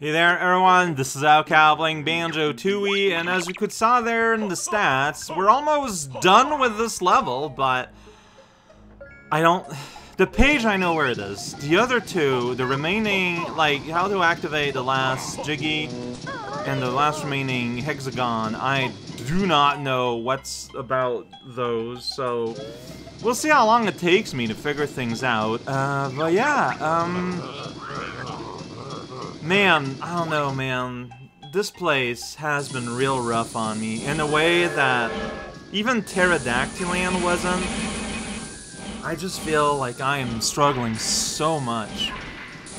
Hey there everyone, this is raocow playing Banjo-Tooie, and as you could saw there in the stats, we're almost done with this level, but I don't... The page I know where it is. The other two, the remaining, like, how to activate the last Jiggy and the last remaining Hexagon, I do not know what's about those, so we'll see how long it takes me to figure things out. Uh, but yeah, um... Man, I don't know, man. This place has been real rough on me in a way that even Terrydactyland wasn't. I just feel like I am struggling so much.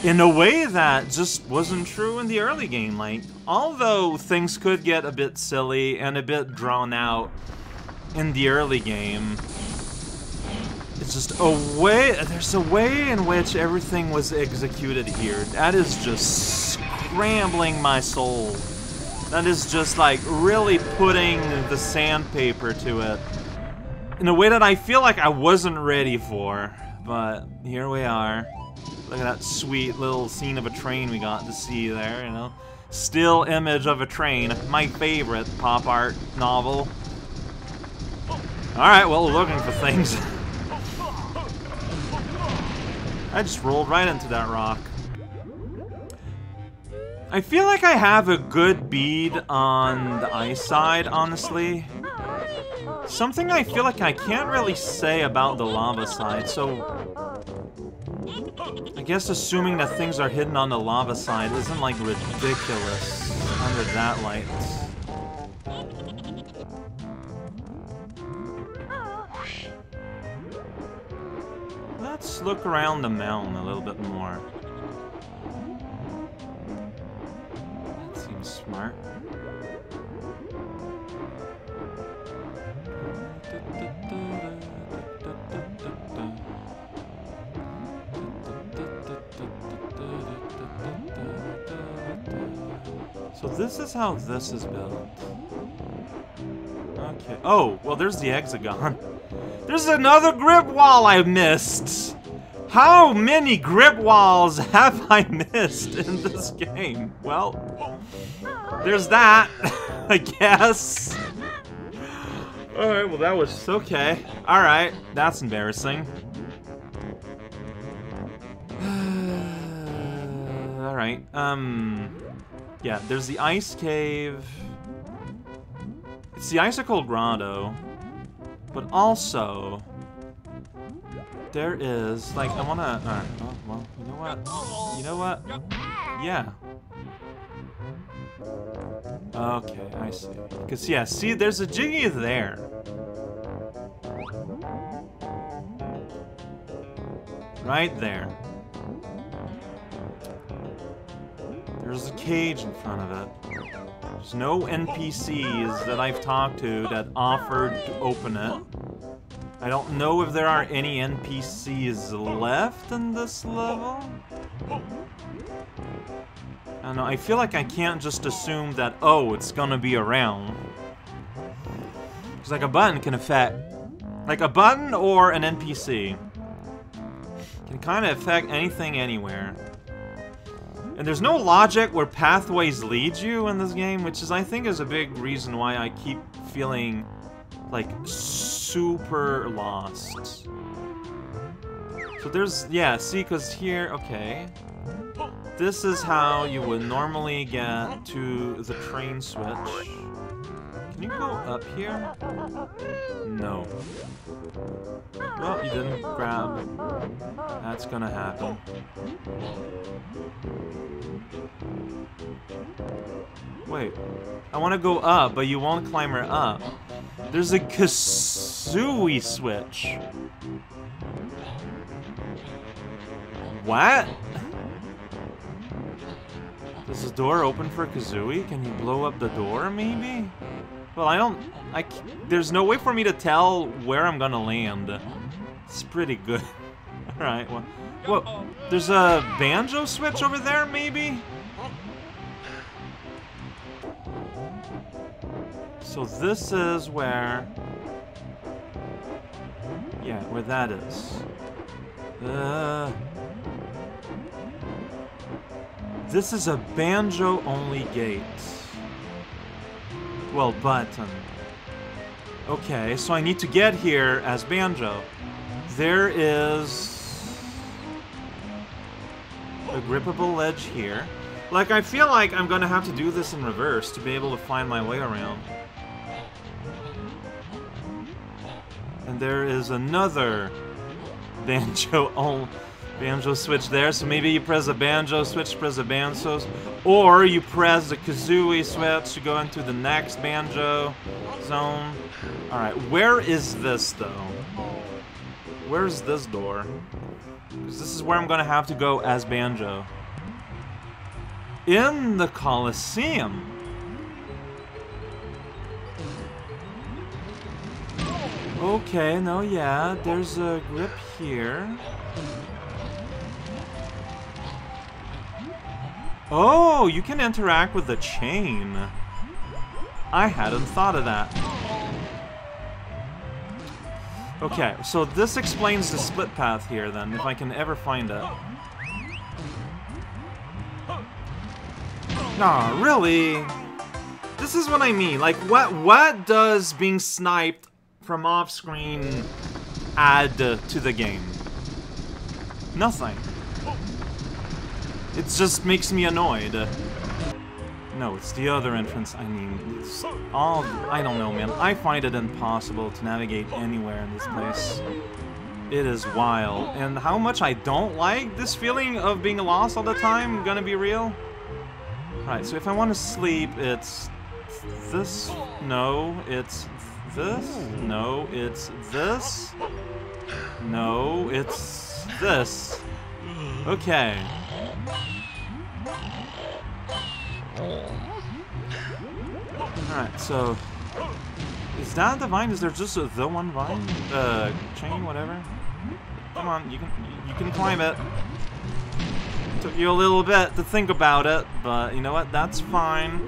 In a way that just wasn't true in the early game. Like, although things could get a bit silly and a bit drawn out in the early game, just a way, there's a way in which everything was executed here. That is just scrambling my soul. That is just like really putting the sandpaper to it. In a way that I feel like I wasn't ready for. But here we are. Look at that sweet little scene of a train we got to see there, you know. Still image of a train. My favorite pop art novel. Alright, well, looking for things. I just rolled right into that rock. I feel like I have a good bead on the ice side, honestly. Something I feel like I can't really say about the lava side, so... I guess assuming that things are hidden on the lava side isn't, like, ridiculous under that light. Let's look around the mountain a little bit more. That seems smart. So this is how this is built. Okay. Oh, well there's the hexagon. There's another grip wall I missed! How many grip walls have I missed in this game? Well, there's that, I guess. Alright, well that was okay. Alright, that's embarrassing. Alright, um... Yeah, there's the ice cave. It's the icicle grotto. But also, there is, like, I wanna, oh, well, you know what? You know what? Yeah. Okay, I see. Because, yeah, see, there's a Jiggy there. Right there. There's a cage in front of it. There's no NPCs that I've talked to that offered to open it. I don't know if there are any NPCs left in this level. I don't know, I feel like I can't just assume that, oh, it's gonna be around. Because like a button can affect, like a button or an NPC can kind of affect anything anywhere. And there's no logic where pathways lead you in this game, which is, I think, is a big reason why I keep feeling, like, super lost. So there's, yeah, see, because here, okay. This is how you would normally get to the train switch. Can you go up here? No. Well, you didn't grab. That's gonna happen. Wait. I want to go up, but you won't climb her up. There's a Kazooie switch. What? Does the door open for Kazooie? Can you blow up the door, maybe? Well, I don't... I, there's no way for me to tell where I'm gonna land. It's pretty good. Alright, well... Whoa, there's a banjo switch over there, maybe? So this is where... Yeah, where that is. Uh... This is a banjo-only gate. Well, button. Um, okay, so I need to get here as banjo. There is a grippable ledge here. Like, I feel like I'm gonna have to do this in reverse to be able to find my way around. And there is another banjo oh, banjo switch there, so maybe you press the banjo switch, press the banjo, or you press the kazooie switch to go into the next banjo zone. Alright, where is this though? Where's this door? Because this is where I'm gonna have to go as Banjo. In the Colosseum! Okay, no, yeah, there's a grip here. Oh, you can interact with the chain. I hadn't thought of that. Okay, so this explains the split path here then, if I can ever find it. Nah, really? This is what I mean. Like, what what does being sniped from off-screen add to the game? Nothing. It just makes me annoyed. No, it's the other entrance. I mean, it's all... I don't know, man. I find it impossible to navigate anywhere in this place. It is wild. And how much I don't like this feeling of being lost all the time, gonna be real. Alright, so if I want to sleep, it's this. No, it's this. No, it's this. No, it's this. Okay. Alright, so... Is that the vine? Is there just a, the one vine? Uh, chain, whatever? Come on, you can you can climb it. Took you a little bit to think about it, but you know what? That's fine.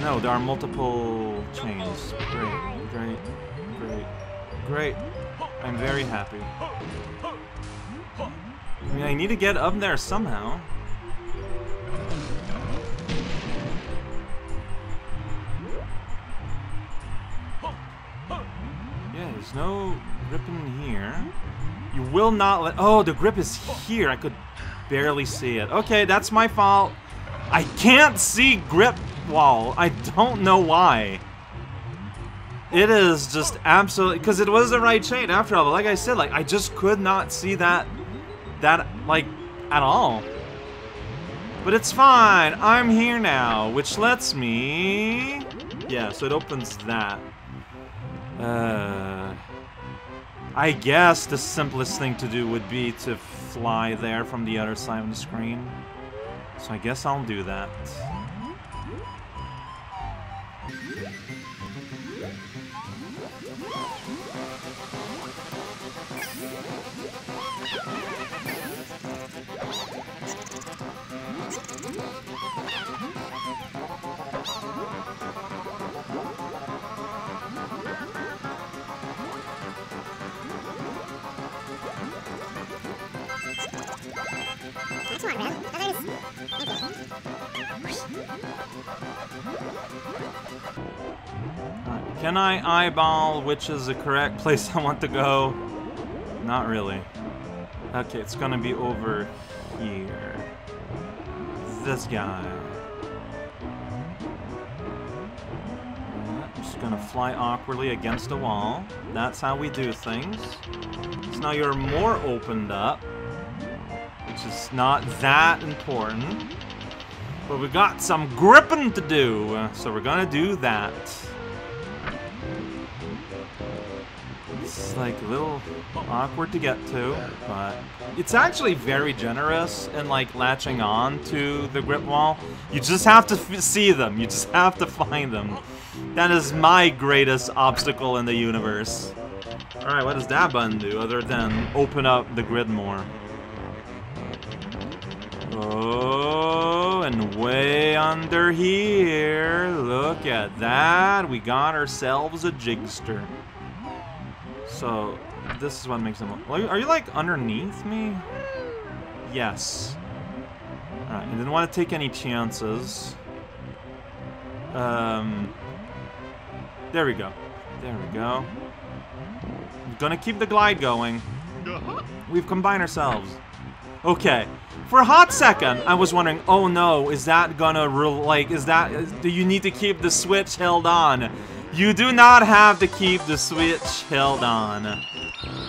No, there are multiple chains. Great, great, great, great. I'm very happy. I mean, I need to get up there somehow. Yeah, there's no grip in here. You will not let- Oh, the grip is here. I could barely see it. Okay, that's my fault. I can't see grip wall. I don't know why. It is just absolutely- Because it was the right chain after all, but like I said, like, I just could not see that that, like, at all. But it's fine. I'm here now, which lets me... Yeah, so it opens that. Uh... I guess the simplest thing to do would be to fly there from the other side of the screen. So I guess I'll do that. Uh, can I eyeball which is the correct place I want to go? Not really. Okay, it's gonna be over here. This guy. I'm just gonna fly awkwardly against a wall. That's how we do things. So now you're more opened up, which is not that important. But we got some gripping to do, uh, so we're gonna do that. It's like a little awkward to get to, but it's actually very generous in like latching on to the grip wall. You just have to see them. You just have to find them. That is my greatest obstacle in the universe. Alright, what does that button do other than open up the grid more? Oh, and way under here, look at that. We got ourselves a Jigster. So, this is what makes them... Are you, are you like underneath me? Yes. Alright, I didn't want to take any chances. Um, there we go. There we go. I'm gonna keep the glide going. We've combined ourselves. Okay. For a hot second, I was wondering, oh no, is that gonna, like, is that, do you need to keep the switch held on? You do not have to keep the switch held on.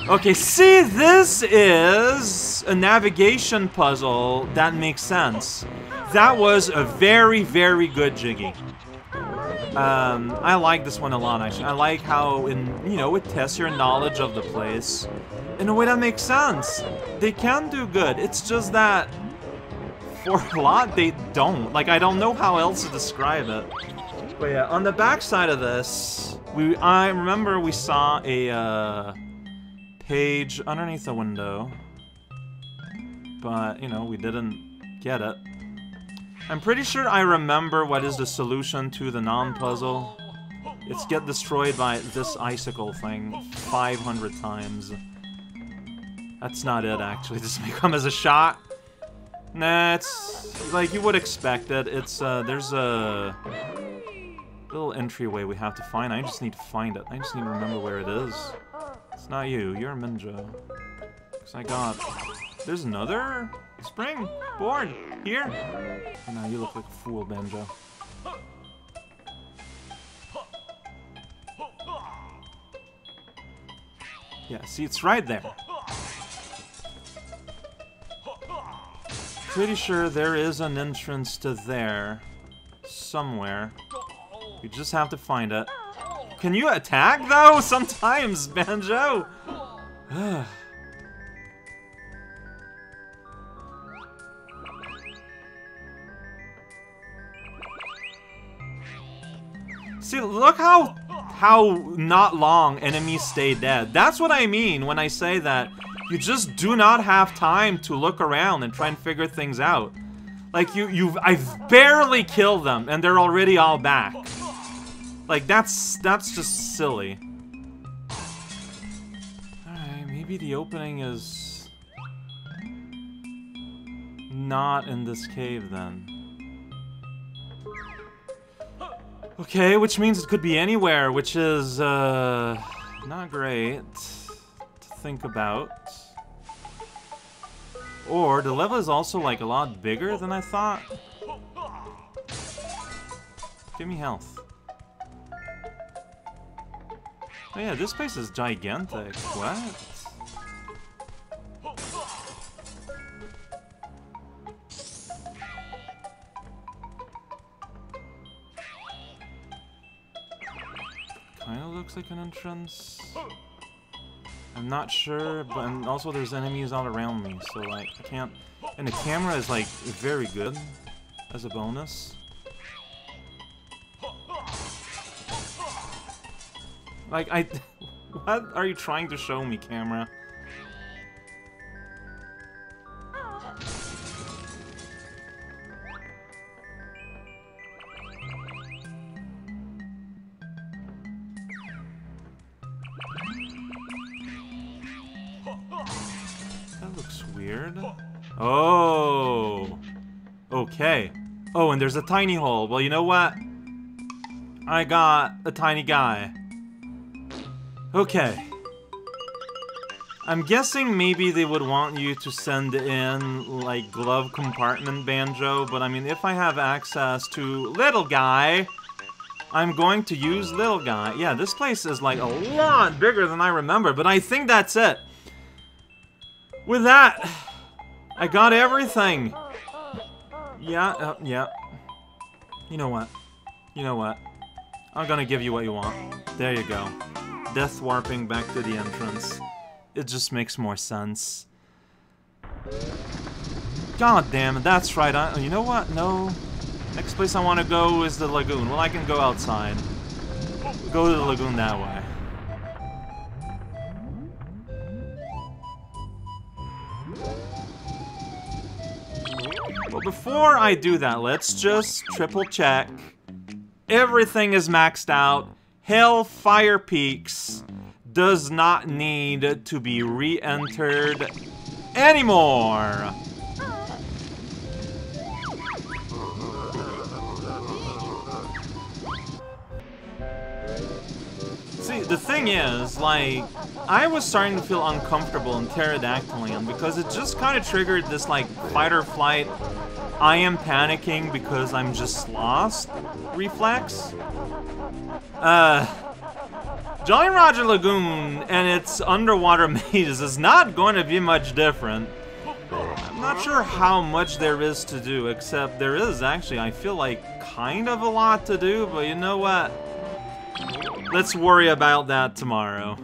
Okay, see, this is a navigation puzzle that makes sense. That was a very, very good Jiggy. Um, I like this one a lot, actually. I like how, in you know, it tests your knowledge of the place in a way that makes sense. They can do good. It's just that for a lot, they don't. Like, I don't know how else to describe it. But yeah, on the back side of this, we I remember we saw a uh, page underneath the window, but you know we didn't get it. I'm pretty sure I remember what is the solution to the non-puzzle. It's get destroyed by this icicle thing 500 times. That's not it, actually. This may come as a shot. Nah, it's like you would expect it. It's, uh, there's a little entryway we have to find. I just need to find it. I just need to remember where it is. It's not you. You're a Minjo. Because I got... There's another spring born here. Now you look like a fool, Banjo. Yeah, see, it's right there. Pretty sure there is an entrance to there. Somewhere. You just have to find it. Can you attack, though? Sometimes, Banjo! See, look how how not long enemies stay dead. That's what I mean when I say that you just do not have time to look around and try and figure things out. Like, you, you've, I've barely killed them, and they're already all back. Like, that's, that's just silly. Alright, maybe the opening is... Not in this cave, then. Okay, which means it could be anywhere, which is, uh... Not great think about. Or, the level is also, like, a lot bigger than I thought. Give me health. Oh yeah, this place is gigantic. What? Kinda looks like an entrance. I'm not sure, but and also there's enemies all around me, so like, I can't... And the camera is like, very good as a bonus. Like, I... What are you trying to show me, camera? Looks weird. Oh! Okay. Oh, and there's a tiny hole. Well, you know what? I got a tiny guy. Okay. I'm guessing maybe they would want you to send in, like, glove compartment banjo, but I mean, if I have access to little guy, I'm going to use little guy. Yeah, this place is, like, a lot bigger than I remember, but I think that's it. With that, I got everything. Yeah, uh, yeah. You know what? You know what? I'm gonna give you what you want. There you go death warping back to the entrance. It just makes more sense. God damn it, that's right. I, you know what? No. Next place I want to go is the lagoon. Well, I can go outside. Go to the lagoon that way. Well, before I do that, let's just triple check. Everything is maxed out. Hailfire Peaks does not need to be re-entered anymore. See, the thing is, like, I was starting to feel uncomfortable in Terrydactyland because it just kind of triggered this, like, fight or flight, I am panicking because I'm just lost reflex. Uh, Jolly Roger Lagoon and its underwater maze is not going to be much different. I'm not sure how much there is to do, except there is actually, I feel like, kind of a lot to do, but you know what? Let's worry about that tomorrow.